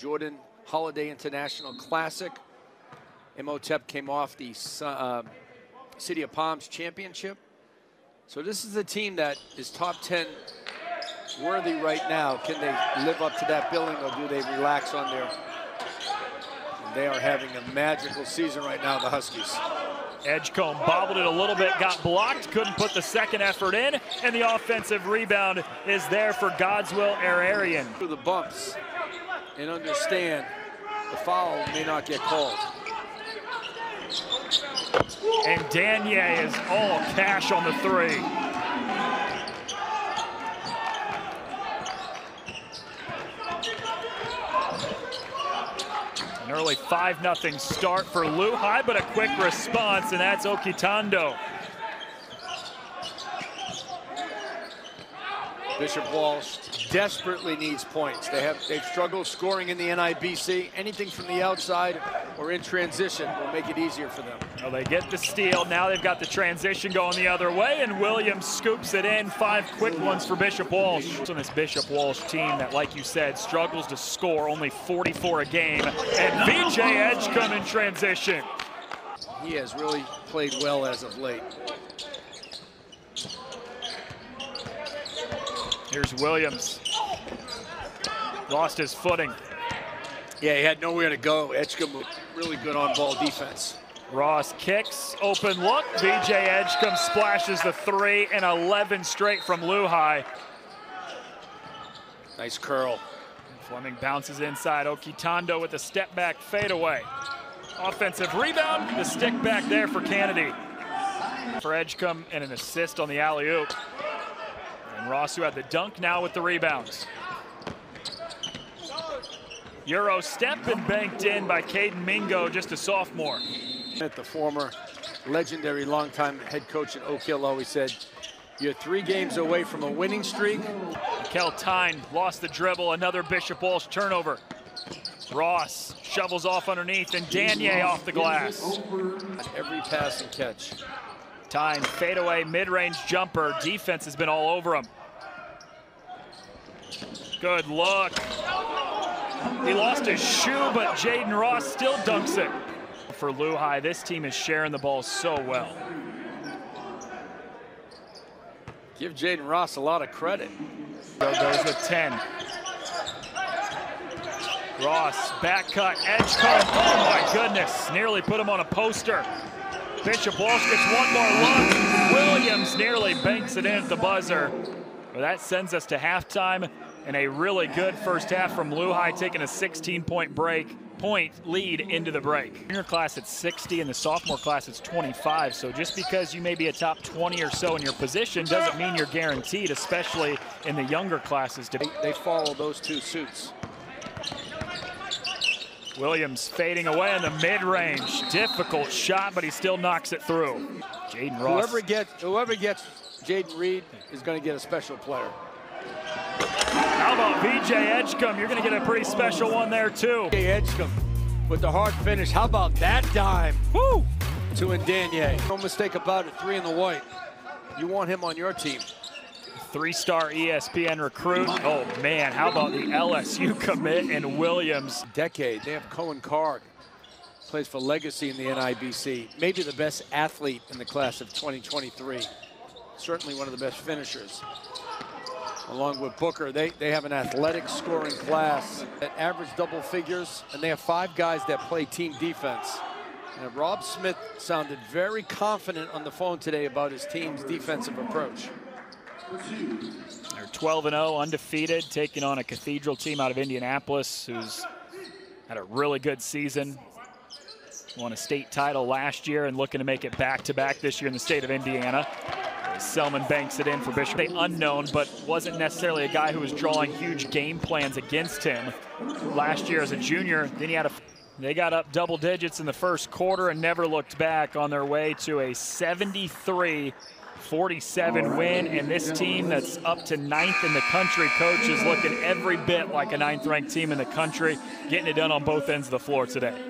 Jordan Holiday International Classic. Imhotep came off the uh, City of Palms Championship. So this is a team that is top 10 worthy right now. Can they live up to that billing or do they relax on their... They are having a magical season right now, the Huskies. Edgecombe bobbled it a little bit, got blocked, couldn't put the second effort in, and the offensive rebound is there for Godswill Erheriene. Through the bumps and understand the foul may not get called. And Danier is all cash on the three. An early 5-0 start for LuHi, but a quick response, and that's Okitando. Bishop Walsh desperately needs points. They have they've struggled scoring in the NIBC. Anything from the outside or in transition will make it easier for them. Well, they get the steal. Now they've got the transition going the other way, and Williams scoops it in. Five quick ones for Bishop Walsh. On this Bishop Walsh team that, like you said, struggles to score only 44 a game. And VJ Edgecombe in transition. He has really played well as of late. Here's Williams. Lost his footing. Yeah, he had nowhere to go. Edgecombe really good on ball defense. Ross kicks, open look. VJ Edgecombe splashes the three and 11 straight from LuHi. Nice curl. Fleming bounces inside. Okitando with a step back fadeaway. Offensive rebound, the stick back there for Kennedy. For Edgecombe and an assist on the alley-oop. And Ross who had the dunk now with the rebounds. Euro step and banked in by Caden Mingo, just a sophomore. The former legendary longtime head coach at Oak Hill always said, you're three games away from a winning streak. Kel Tyne lost the dribble, another Bishop Walsh turnover. Ross shovels off underneath and Danier off the glass. Every pass and catch. Tyne fadeaway mid-range jumper. Defense has been all over him. Good look. He lost his shoe, but Jaden Ross still dunks it. For LuHi, this team is sharing the ball so well. Give Jaden Ross a lot of credit. There goes the 10. Ross, back cut, edge cut. Oh my goodness, nearly put him on a poster. Bishop Walsh gets one more look. Williams nearly banks it in at the buzzer. Well, that sends us to halftime and a really good first half from LuHi taking a 16-point break point lead into the break. Junior class at 60 and the sophomore class it's 25. So just because you may be a top 20 or so in your position doesn't mean you're guaranteed, especially in the younger classes. They, they follow those two suits. Williams fading away in the mid-range. Difficult shot, but he still knocks it through. Jaden Ross. Whoever gets, whoever gets Jaden Reed is going to get a special player. How about VJ Edgecombe? You're going to get a pretty special one there, too. VJ Edgecombe with the hard finish. How about that dime? Woo! To Ndanye. No mistake about it, three in the white. You want him on your team. Three-star ESPN recruit. Oh, man, how about the LSU commit and Williams? Decade. They have Cohen Card. Plays for Legacy in the NIBC. Maybe the best athlete in the class of 2023. Certainly one of the best finishers along with Booker. They, they have an athletic scoring class that average double figures, and they have five guys that play team defense. And Rob Smith sounded very confident on the phone today about his team's defensive approach. They're 12-0, undefeated, taking on a Cathedral team out of Indianapolis who's had a really good season. Won a state title last year and looking to make it back-to-back -back this year in the state of Indiana. Selman banks it in for Bishop. They unknown, but wasn't necessarily a guy who was drawing huge game plans against him last year as a junior. Then he had a they got up double digits in the first quarter and never looked back on their way to a 73 47 win. And this team that's up to ninth in the country, coach, is looking every bit like a ninth ranked team in the country, getting it done on both ends of the floor today.